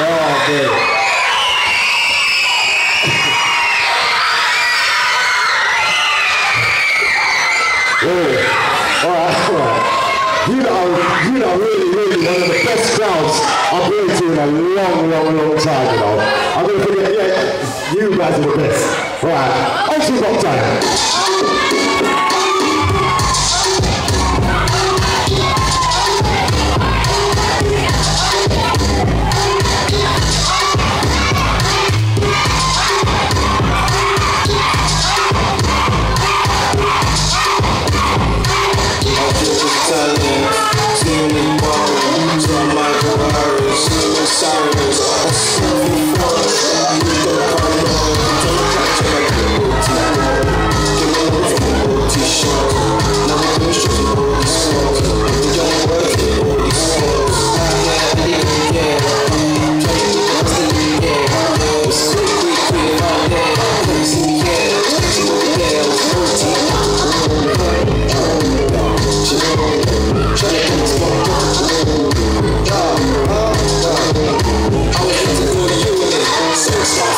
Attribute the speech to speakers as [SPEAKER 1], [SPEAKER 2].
[SPEAKER 1] oh, man. Whoa. All right, all right. You are, you are really, really one of the best crowds I've been to in a long, long, long time, you know. I'm to forget, yeah, you guys are the best. All right, Ocean Rock time.